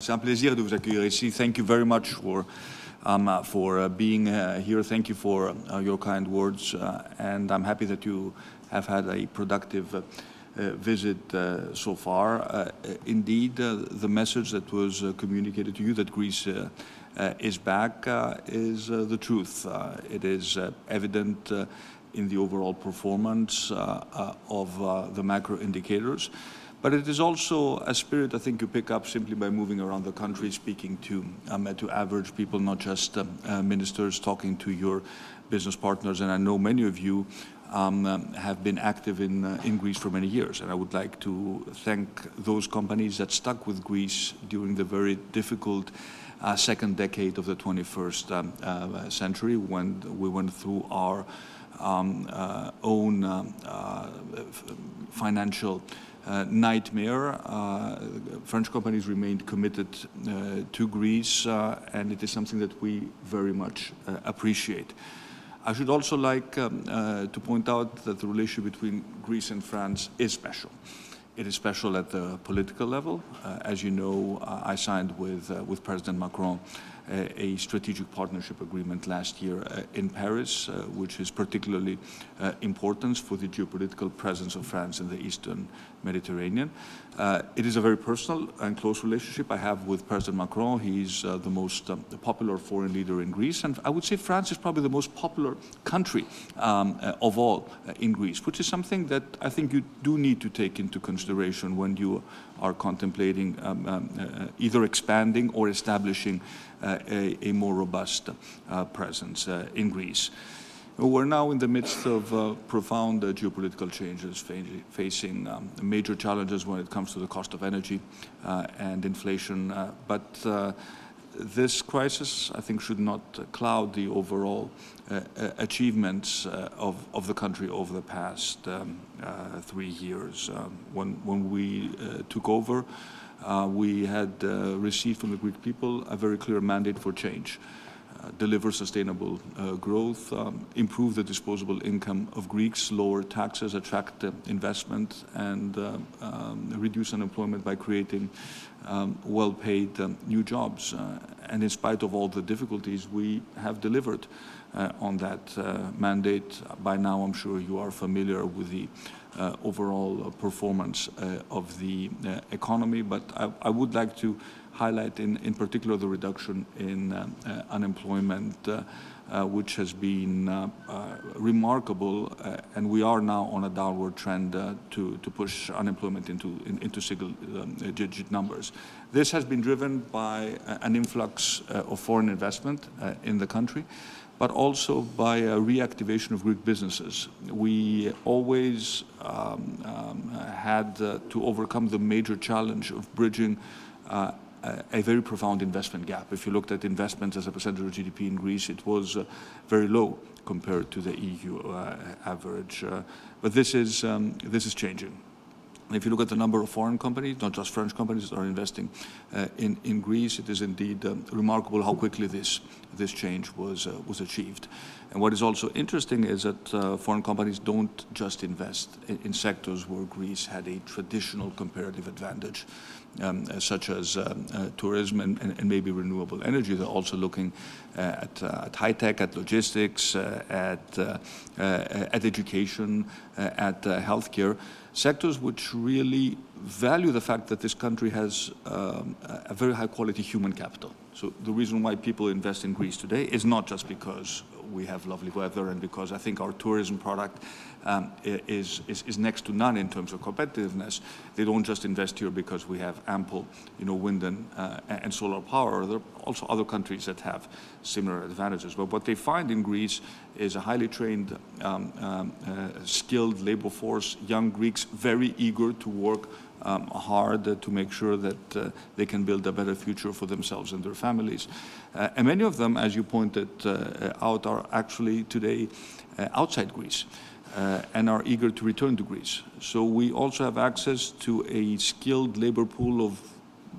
C'est un plaisir de vous accueillir ici. Thank you very much for um, uh, for uh, being uh, here. Thank you for uh, your kind words, uh, and I'm happy that you have had a productive uh, uh visit uh, so far. Uh, indeed, the message that was communicated to you that Greece is back is the truth. it is evident in the overall performance of the macro indicators. But it is also a spirit I think you pick up simply by moving around the country, speaking to um, to average people, not just um, uh, ministers, talking to your business partners. And I know many of you um, have been active in, uh, in Greece for many years. And I would like to thank those companies that stuck with Greece during the very difficult uh, second decade of the 21st um, uh, century when we went through our um, uh, own um, uh, financial uh, nightmare. Uh, French companies remained committed uh, to Greece, and it is something that we very much appreciate. I should also like um, to point out that the relationship between Greece and France is special. It is special at the political level. Uh, as you know, uh, I signed with, uh, with President Macron a strategic partnership agreement last year uh, in Paris, uh, which is particularly uh, important for the geopolitical presence of France in the Eastern Mediterranean. it is a very personal and close relationship I have with President Macron. He's the most um, popular foreign leader in Greece, and I would say France is probably the most popular country um, of all in Greece, which is something that I think you do need to take into consideration when you are contemplating um, um, uh, either expanding or establishing a, a, more robust uh, presence in Greece. We're now in the midst of uh, profound uh, geopolitical changes, fa facing um, major challenges when it comes to the cost of energy uh, and inflation. but this crisis, I think, should not cloud the overall uh, uh, achievements uh, of, of the country over the past um, uh, three years. Um, when, when we uh, took over, uh, Uh, we had uh, received from the Greek people a very clear mandate for change. Deliver sustainable growth, um, improve the disposable income of Greeks, lower taxes, attract investment, and um, reduce unemployment by creating um, well-paid um, new jobs. Uh, and in spite of all the difficulties, we have delivered uh, on that uh, mandate. By now, I'm sure you are familiar with the uh, overall uh, performance uh, of the economy, but I, I, would like to highlight in, in particular the reduction in unemployment uh, which has been uh, uh, remarkable, and we are now on a downward trend to, to push unemployment into, in, into single-digit um, numbers. This has been driven by an influx of foreign investment in the country, but also by a reactivation of Greek businesses. We always um, um, had uh, to overcome the major challenge of bridging uh, a very profound investment gap. If you looked at investments as a percentage of GDP in Greece, it was uh, very low compared to the EU uh, average. Uh, but this is, um, this is changing. If you look at the number of foreign companies, not just French companies that are investing uh, in, in Greece, it is indeed um, remarkable how quickly this, this change was, uh, was achieved. And what is also interesting is that uh, foreign companies don't just invest in, in, sectors where Greece had a traditional comparative advantage, um, such as um, uh, tourism and, and, and, maybe renewable energy. They're also looking uh, at, uh, at high tech, at logistics, at, at education, at healthcare sectors which really value the fact that this country has um, a very high quality human capital. So the reason why people invest in Greece today is not just because we have lovely weather and because I think our tourism product um, is, is, is, next to none in terms of competitiveness. They don't just invest here because we have ample you know, wind and, uh, and solar power. There are also other countries that have similar advantages. But what they find in Greece is a highly trained, um, um, uh, skilled labor force, young Greeks very eager to work um, hard to make sure that uh, they can build a better future for themselves and their families. Uh, and many of them, as you pointed uh, out, are actually today outside Greece. Uh, and are eager to return to Greece. So we also have access to a skilled labor pool of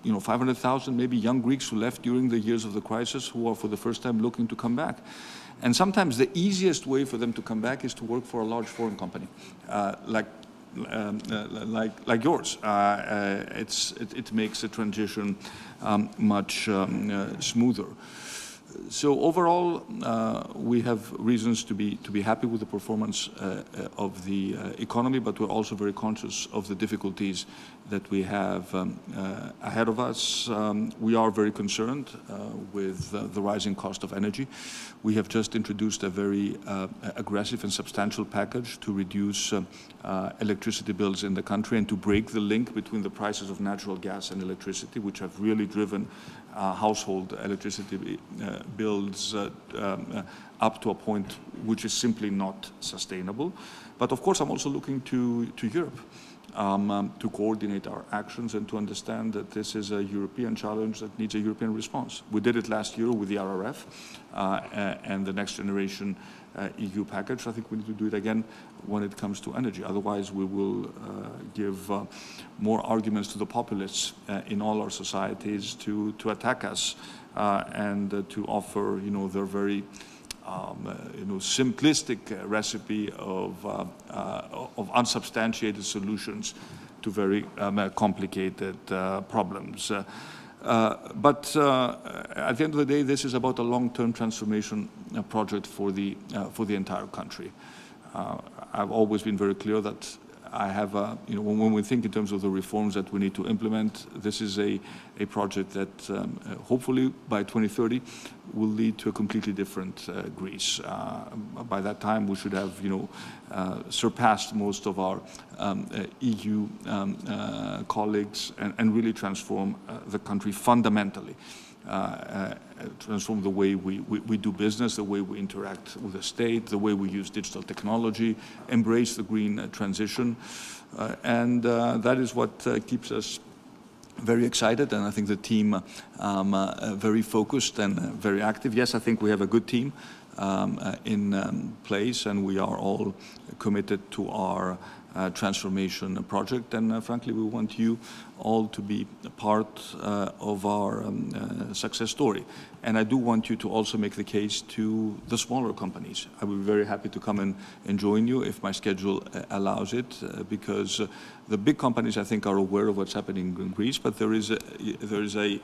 you know, 500,000 maybe young Greeks who left during the years of the crisis who are for the first time looking to come back. And sometimes the easiest way for them to come back is to work for a large foreign company, uh, like um, like, like yours. it's, it, it, makes the transition um, much um, smoother. So overall, uh, we have reasons to be to be happy with the performance uh, of the uh, economy, but we're also very conscious of the difficulties that we have um, uh, ahead of us. Um, we are very concerned uh, with uh, the rising cost of energy. We have just introduced a very aggressive and substantial package to reduce electricity bills in the country and to break the link between the prices of natural gas and electricity, which have really driven household electricity bills uh, um, uh, up to a point which is simply not sustainable. But of course, I'm also looking to, to Europe. Um, um, to coordinate our actions and to understand that this is a European challenge that needs a European response. We did it last year with the RRF uh, and the next generation uh, EU package. I think we need to do it again when it comes to energy. Otherwise, we will uh, give uh, more arguments to the populists uh, in all our societies to, to attack us uh, and uh, to offer, you know, their very um, uh, you know, simplistic recipe of, of unsubstantiated solutions to very um, complicated problems. Uh, but uh, at the end of the day, this is about a long-term transformation uh, project for the, for the entire country. I've always been very clear that I have, a, you know, when, we think in terms of the reforms that we need to implement, this is a, a project that um, uh, hopefully by 2030 will lead to a completely different uh, Greece. Uh, by that time, we should have, you know, uh, surpassed most of our um, uh, EU um, uh, colleagues and, and, really transform the country fundamentally. Uh, uh, transform the way we, we, we, do business, the way we interact with the state, the way we use digital technology, embrace the green uh, transition. and that is what keeps us very excited and I think the team um, uh, very focused and very active. Yes, I think we have a good team um, uh, in um, place and we are all committed to our uh, transformation project. And uh, frankly, we want you all to be part uh, of our um, success story. And I do want you to also make the case to the smaller companies. I would be very happy to come and, and join you if my schedule allows it, because the big companies, I think, are aware of what's happening in Greece, but there is a, there is a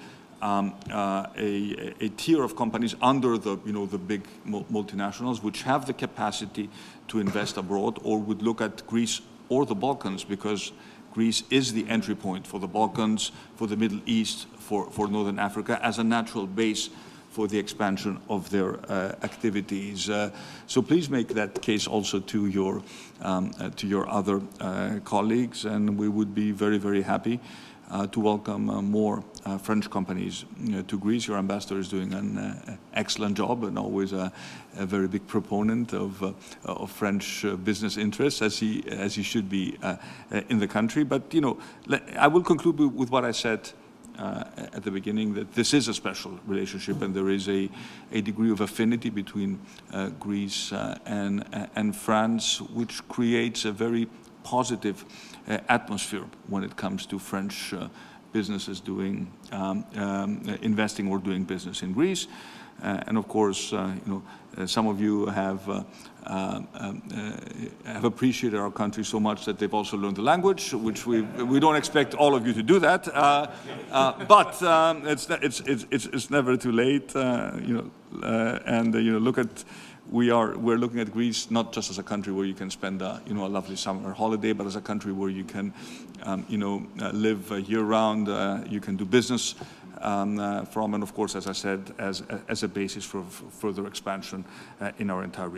um, uh, a, a, tier of companies under the, you know, the big multinationals which have the capacity to invest abroad or would look at Greece or the Balkans because Greece is the entry point for the Balkans, for the Middle East, for, for Northern Africa as a natural base for the expansion of their uh, activities. Uh, so please make that case also to your, um, uh, to your other uh, colleagues and we would be very, very happy to welcome uh, more uh, French companies to Greece. Your ambassador is doing an excellent job and always a, a very big proponent of, of French business interests, as he, as he should be in the country. But, you know, I will conclude with what I said uh, at the beginning that this is a special relationship and there is a, a degree of affinity between uh, Greece uh, and, and France, which creates a very positive uh, atmosphere when it comes to French uh, businesses doing um, um, investing or doing business in Greece. Uh, and of course, uh, you know, uh, some of you have uh, um, have appreciated our country so much that they've also learned the language, which we we don't expect all of you to do that. but um, it's, it's it's it's never too late, you know. and you know, look at we are we're looking at Greece not just as a country where you can spend a, you know a lovely summer holiday, but as a country where you can um, you know uh, live uh, year round. Uh, you can do business um, uh, from, and of course, as I said, as as a basis for, for further expansion uh, in our entire region.